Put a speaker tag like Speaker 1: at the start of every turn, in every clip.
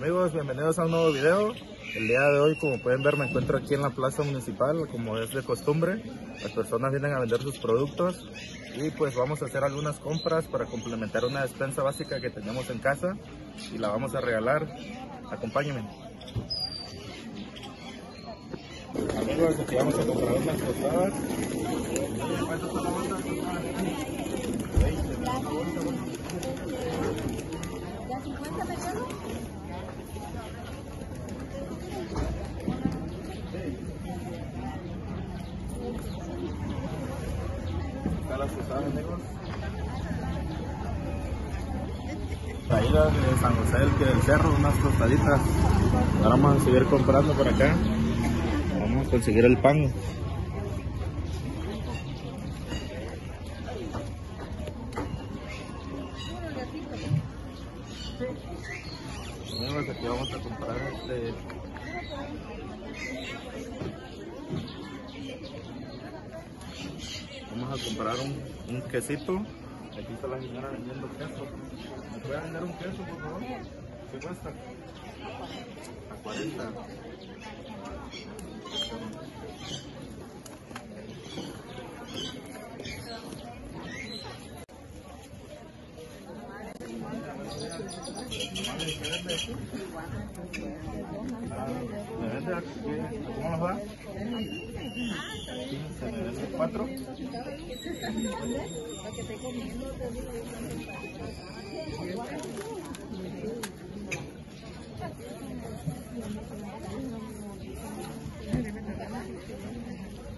Speaker 1: Amigos, bienvenidos a un nuevo video. El día de hoy, como pueden ver, me encuentro aquí en la plaza municipal, como es de costumbre. Las personas vienen a vender sus productos y pues vamos a hacer algunas compras para complementar una despensa básica que tenemos en casa y la vamos a regalar. Acompáñenme. Amigos, aquí vamos a comprar unas tostadas. ¿Cuánto está la bolsa? 20, una bolsa, bueno.
Speaker 2: ¿Ya 50 me quedo?
Speaker 1: Está las. Traídas de San José del, Cerro, unas tostaditas. Ahora vamos a seguir comprando por acá. Vamos a conseguir el pan. Aquí vamos a comprar este. Vamos a comprar un, un quesito. Aquí está la señora vendiendo queso. ¿Me puede vender un queso, por favor? ¿Qué cuesta? A 40. ¿Me vende a- qué? ¿Cómo nos va? 15, ¿me vende 4?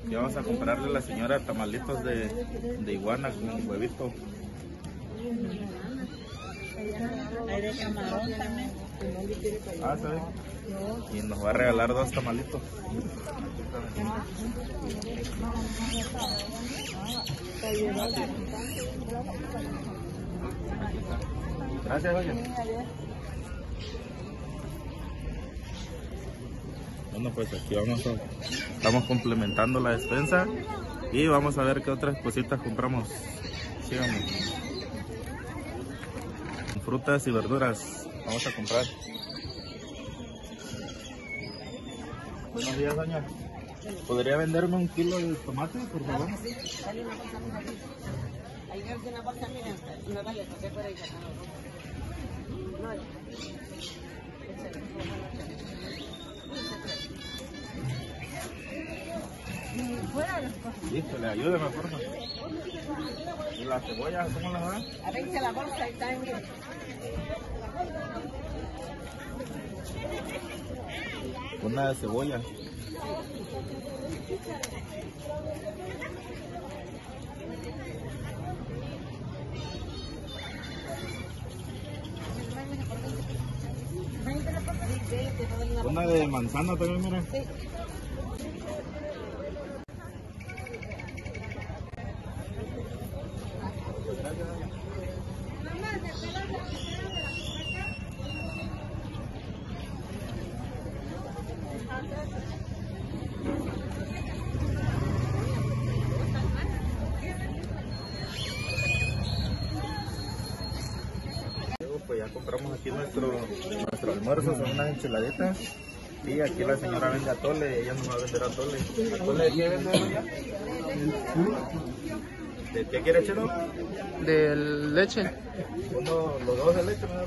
Speaker 1: Y vamos a comprarle a la señora tamalitos de, de iguana con huevito. Ah, ¿sabes? Y nos va a regalar dos tamalitos. Gracias, oye. Bueno, pues aquí vamos a... Estamos complementando la despensa y vamos a ver qué otras cositas compramos. Síganme. Frutas y verduras. Vamos a comprar. Buenos días, doña. ¿Podría venderme un kilo de tomate, por favor?
Speaker 2: Ahí veo que una bolsa, mira, no vale, porque por ahí sacan No,
Speaker 1: Híjole, ayúdeme, por favor. ¿Y las cebollas, cómo las dan?
Speaker 2: a ver si la bolsa está en
Speaker 1: Una de cebolla. Una de manzana también, mira Pues ya compramos aquí nuestro, nuestro almuerzo, son unas enchiladitas. Y aquí la señora vende atole, ella nos va a vender atole. ¿Atole de qué vende ella? ¿De qué quiere chino?
Speaker 3: de leche.
Speaker 1: Uno, los dos de leche, ¿no?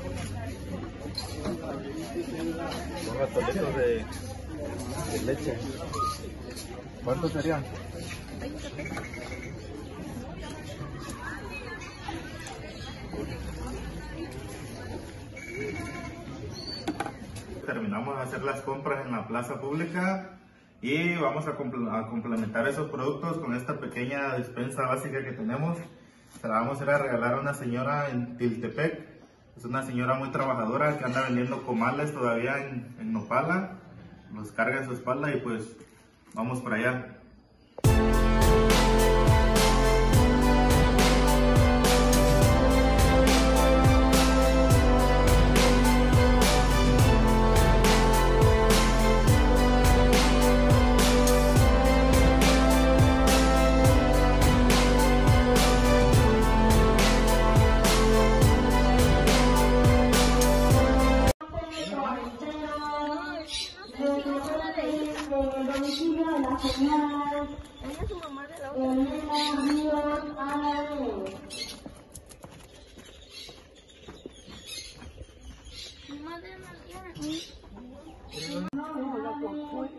Speaker 1: Atolitos de, de leche. ¿Cuántos serían? Terminamos de hacer las compras en la plaza pública y vamos a, comple- a complementar esos productos con esta pequeña despensa básica que tenemos. Se la vamos a ir a regalar a una señora en Tiltepec. Es una señora muy trabajadora que anda vendiendo comales todavía en, en Nopala. Los carga en su espalda y pues vamos para allá.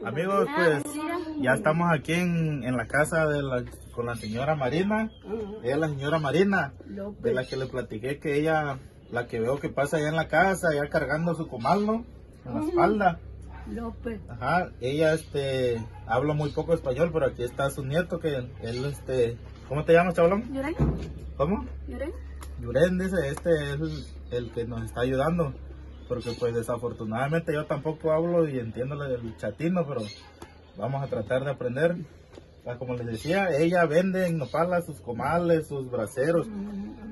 Speaker 1: Amigos, pues ya estamos aquí en, en la casa de la, con la señora Marina. Ella es la señora Marina, de la que le platiqué que ella, la que veo que pasa allá en la casa, ya cargando su comal, ¿no? En la espalda.
Speaker 2: López.
Speaker 1: Ajá, ella este habla muy poco español, pero aquí está su nieto que él este ¿cómo te llamas, chavalón?
Speaker 4: ¿Lloré?
Speaker 1: ¿Cómo?
Speaker 4: ¿Lloré?
Speaker 1: Yuren dice, este es el, el que nos está ayudando. Porque pues desafortunadamente yo tampoco hablo y entiendo el chatino, pero vamos a tratar de aprender. Ah, Como les decía, ella vende en Nopala sus comales, sus braceros.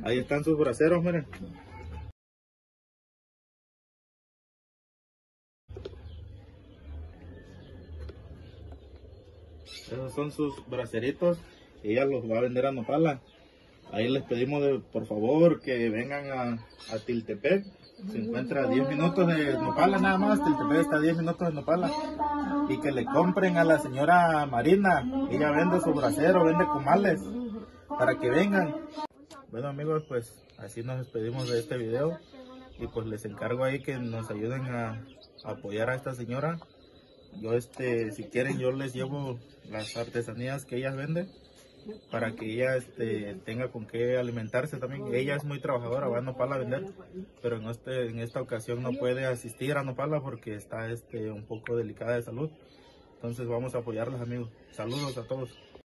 Speaker 1: Ahí están sus braceros, miren. Esos son sus braceritos. Ella los va a vender a Nopala. Ahí les pedimos de, por favor que vengan a, a Tiltepec. Se encuentra a 10 minutos de Nopala nada más. Tiltepec está a 10 minutos de Nopala. Y que le compren a la señora Marina. Ella vende su bracero, vende comales. Para que vengan. Bueno amigos, pues así nos despedimos de este video. Y pues les encargo ahí que nos ayuden a, a apoyar a esta señora. Yo este, si quieren yo les llevo las artesanías que ella vende para que ella este, tenga con qué alimentarse también. Ella es muy trabajadora, va a Nopala a vender, pero en, este, en esta ocasión no puede asistir a Nopala porque está este, un poco delicada de salud. Entonces vamos a apoyarlos amigos. Saludos a todos.